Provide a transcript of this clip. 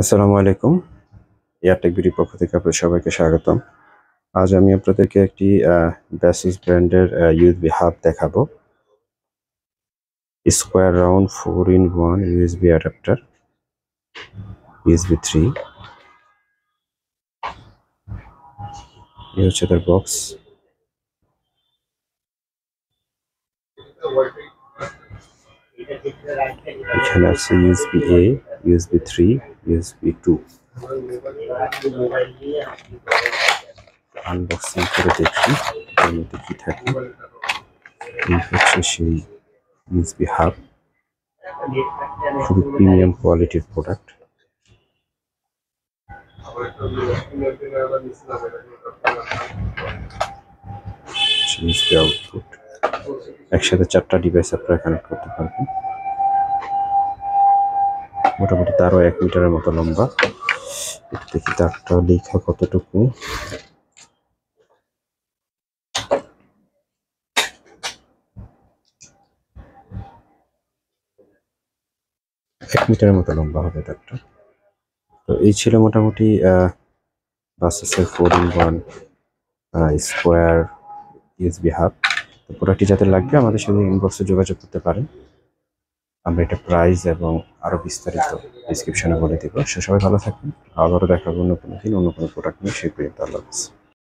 আসসালামু আলাইকুম। এয়ারটেক বিডি পক্ষ থেকে আপনাদের সবাইকে স্বাগতম। আজ আমি আপনাদেরকে একটি ব্যাসিস ব্র্যান্ডের ইউএসবি হাব দেখাবো। Square round four in one USB adapter USB three এই হচ্ছে তার বক্স এখানে আছে USB A USB three USB two unboxing করে দেখি এর মধ্যে কি থাকে এই হচ্ছে সেই ইউএসবি হাব খুবই প্রিমিয়াম কোয়ালিটির প্রোডাক্ট ইউএসবি আউটপুট একসাথে চারটা ডিভাইস আপনারা কানেক্ট করতে পারবেন। মোটামুটি তারও এক মিটারের মতো লম্বা। একটু দেখি তারটা লেখা কতটুকু। এক মিটারের মতো লম্বা হবে তারটা। তো এই ছিল মোটামুটি বাসেসের four one square USB hub তো প্রোডাক্টটি যাতে লাগবে আমাদের সাথে ইনবক্সে যোগাযোগ করতে পারেন। আমরা এটা প্রাইস এবং আরও বিস্তারিত ডিসক্রিপশনে বলে দিব। সে সবাই ভালো থাকবেন। আবারও দেখাবো অন্য কোনো দিন, অন্য কোনো প্রোডাক্ট নিয়ে। সে পর্যন্ত আল্লাহ